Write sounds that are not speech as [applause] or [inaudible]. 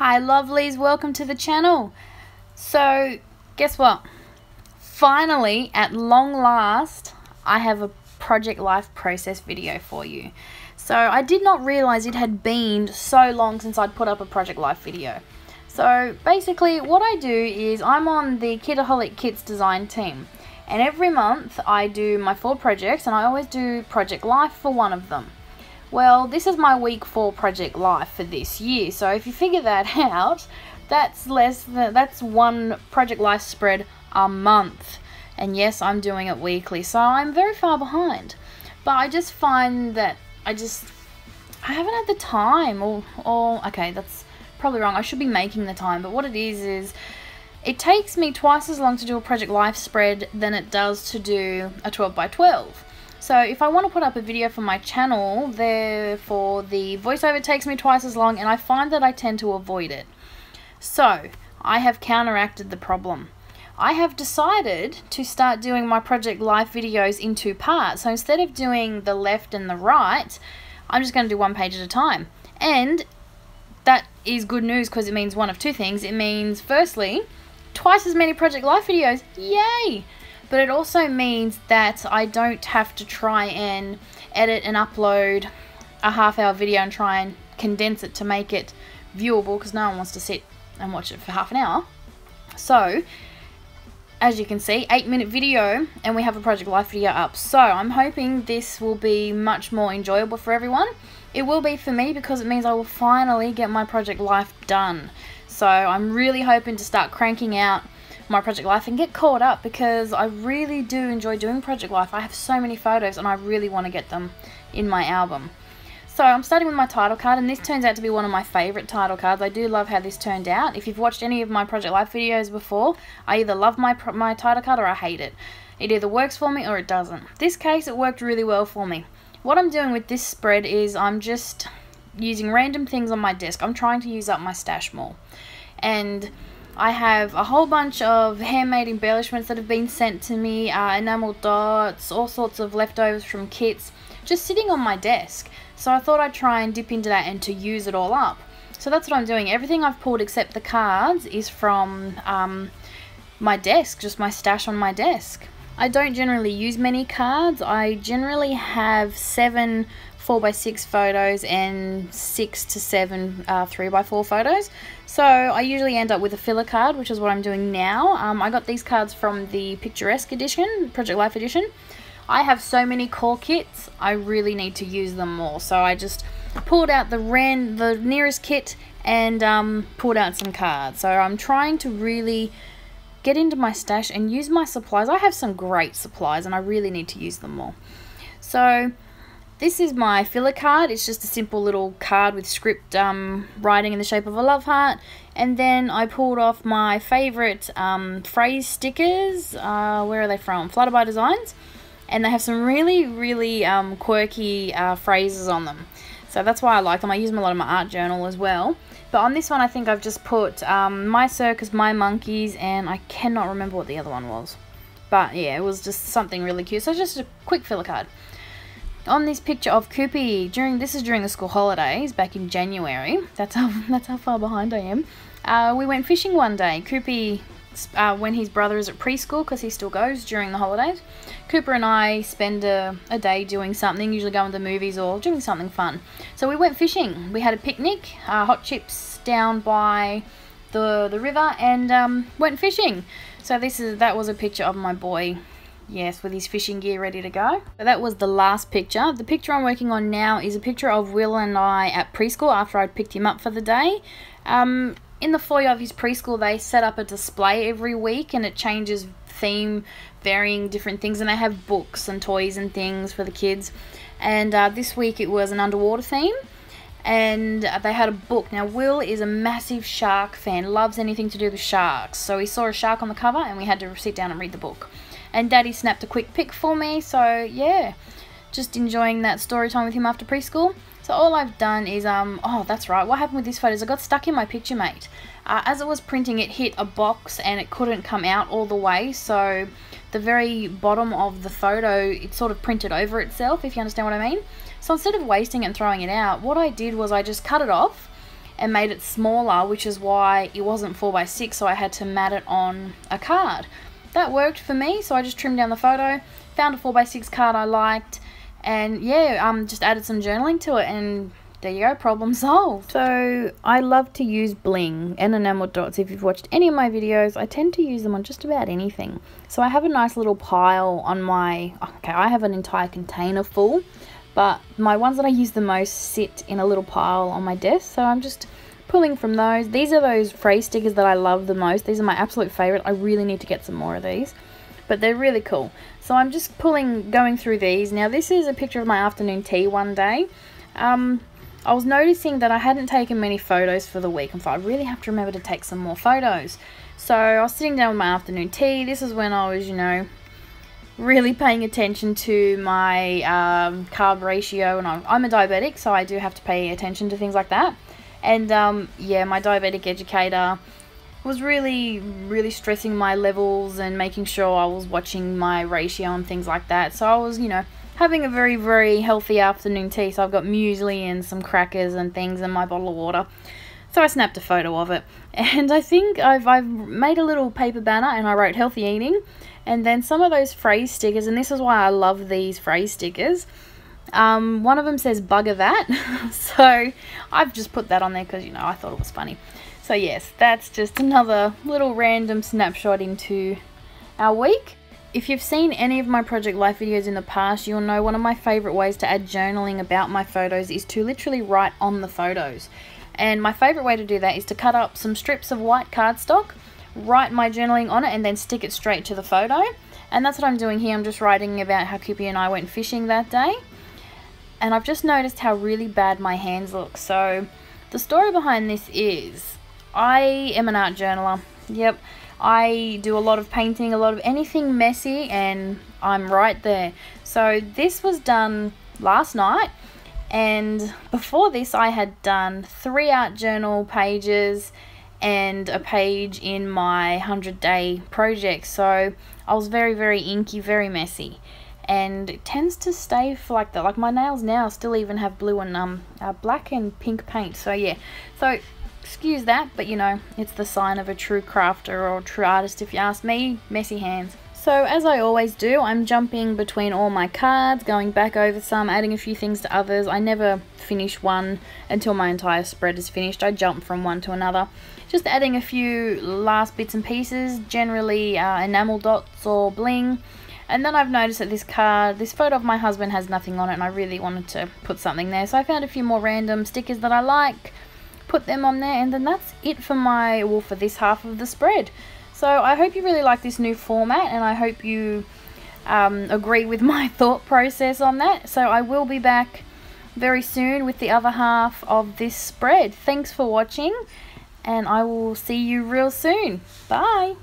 Hi lovelies, welcome to the channel. So, guess what? Finally, at long last, I have a project life process video for you. So, I did not realize it had been so long since I'd put up a project life video. So, basically, what I do is I'm on the Kitaholic Kits design team. And every month I do my four projects and I always do project life for one of them. Well, this is my week four project life for this year. So if you figure that [laughs] out, that's less than, that's one project life spread a month. And yes, I'm doing it weekly. So I'm very far behind. But I just find that I just I haven't had the time or or okay, that's probably wrong. I should be making the time, but what it is is it takes me twice as long to do a project life spread than it does to do a 12 by 12. So if I want to put up a video for my channel, therefore the voiceover takes me twice as long and I find that I tend to avoid it. So I have counteracted the problem. I have decided to start doing my project life videos in two parts. So instead of doing the left and the right, I'm just going to do one page at a time. And that is good news because it means one of two things. It means, firstly, twice as many project life videos. Yay! But it also means that I don't have to try and edit and upload a half hour video and try and condense it to make it viewable because no one wants to sit and watch it for half an hour. So, as you can see, 8 minute video and we have a Project Life video up. So, I'm hoping this will be much more enjoyable for everyone. It will be for me because it means I will finally get my Project Life done. So, I'm really hoping to start cranking out my Project Life and get caught up because I really do enjoy doing Project Life. I have so many photos and I really want to get them in my album. So I'm starting with my title card and this turns out to be one of my favourite title cards. I do love how this turned out. If you've watched any of my Project Life videos before, I either love my, my title card or I hate it. It either works for me or it doesn't. This case, it worked really well for me. What I'm doing with this spread is I'm just using random things on my desk. I'm trying to use up my stash more. And I have a whole bunch of handmade embellishments that have been sent to me, uh, enamel dots, all sorts of leftovers from kits, just sitting on my desk. So I thought I'd try and dip into that and to use it all up. So that's what I'm doing. Everything I've pulled except the cards is from um, my desk, just my stash on my desk. I don't generally use many cards. I generally have seven 4x6 photos and 6 to 7 uh, 3x4 photos. So I usually end up with a filler card, which is what I'm doing now. Um, I got these cards from the Picturesque edition, Project Life edition. I have so many core kits, I really need to use them more. So I just pulled out the ran the nearest kit and um, pulled out some cards. So I'm trying to really get into my stash and use my supplies. I have some great supplies and I really need to use them more. So this is my filler card. It's just a simple little card with script um, writing in the shape of a love heart. And then I pulled off my favourite um, phrase stickers. Uh, where are they from? Flutterby Designs. And they have some really, really um, quirky uh, phrases on them. So that's why I like them. I use them a lot in my art journal as well. But on this one, I think I've just put um, my circus, my monkeys, and I cannot remember what the other one was. But yeah, it was just something really cute. So just a quick filler card on this picture of Koopy during this is during the school holidays back in January. That's how [laughs] that's how far behind I am. Uh, we went fishing one day. Koopy, uh, when his brother is at preschool, because he still goes during the holidays. Cooper and I spend a, a day doing something, usually going to the movies or doing something fun. So we went fishing. We had a picnic, uh, hot chips down by the the river, and um, went fishing. So this is that was a picture of my boy Yes, with his fishing gear ready to go. So that was the last picture. The picture I'm working on now is a picture of Will and I at preschool after I'd picked him up for the day. Um, in the foyer of his preschool, they set up a display every week and it changes theme, varying different things. And they have books and toys and things for the kids. And uh, this week it was an underwater theme and they had a book. Now, Will is a massive shark fan, loves anything to do with sharks. So he saw a shark on the cover and we had to sit down and read the book. And Daddy snapped a quick pic for me, so yeah, just enjoying that story time with him after preschool. So all I've done is, um, oh, that's right, what happened with this photo is I got stuck in my PictureMate. Uh, as it was printing, it hit a box and it couldn't come out all the way, so the very bottom of the photo, it sort of printed over itself, if you understand what I mean. So instead of wasting it and throwing it out, what I did was I just cut it off and made it smaller, which is why it wasn't 4x6, so I had to mat it on a card. That worked for me, so I just trimmed down the photo, found a 4x6 card I liked, and yeah, um, just added some journaling to it, and there you go, problem solved. So I love to use bling and enamel dots. If you've watched any of my videos, I tend to use them on just about anything. So I have a nice little pile on my, okay, I have an entire container full, but my ones that I use the most sit in a little pile on my desk. So I'm just pulling from those. These are those phrase stickers that I love the most. These are my absolute favorite. I really need to get some more of these but they're really cool. So I'm just pulling, going through these. Now this is a picture of my afternoon tea one day. Um, I was noticing that I hadn't taken many photos for the week and thought I really have to remember to take some more photos. So I was sitting down with my afternoon tea. This is when I was, you know, really paying attention to my um, carb ratio. And I'm, I'm, a diabetic, so I do have to pay attention to things like that. And um, yeah, my diabetic educator was really, really stressing my levels and making sure I was watching my ratio and things like that. So I was, you know, having a very, very healthy afternoon tea. So I've got muesli and some crackers and things and my bottle of water. So I snapped a photo of it. [laughs] And I think I've, I've made a little paper banner and I wrote healthy eating. And then some of those phrase stickers, and this is why I love these phrase stickers. Um, one of them says bugger that. [laughs] so I've just put that on there because, you know, I thought it was funny. So yes, that's just another little random snapshot into our week. If you've seen any of my Project Life videos in the past, you'll know one of my favourite ways to add journaling about my photos is to literally write on the photos. And my favourite way to do that is to cut up some strips of white cardstock, write my journaling on it, and then stick it straight to the photo. And that's what I'm doing here. I'm just writing about how Kippy and I went fishing that day. And I've just noticed how really bad my hands look. So the story behind this is I am an art journaler. Yep. I do a lot of painting, a lot of anything messy, and I'm right there. So this was done last night, and before this, I had done three art journal pages and a page in my 100 day project. So I was very, very inky, very messy. And it tends to stay for like that. Like my nails now still even have blue and um uh, black and pink paint. So yeah. So excuse that, but you know, it's the sign of a true crafter or true artist if you ask me. Messy hands. So as I always do, I'm jumping between all my cards, going back over some, adding a few things to others. I never finish one until my entire spread is finished. I jump from one to another. Just adding a few last bits and pieces, generally uh, enamel dots or bling. And then I've noticed that this card, this photo of my husband has nothing on it and I really wanted to put something there. So I found a few more random stickers that I like, put them on there and then that's it for my well for this half of the spread. So I hope you really like this new format and I hope you um, agree with [laughs] my thought process on that. So I will be back very soon with the other half of this spread. Thanks for watching and I will see you real soon. Bye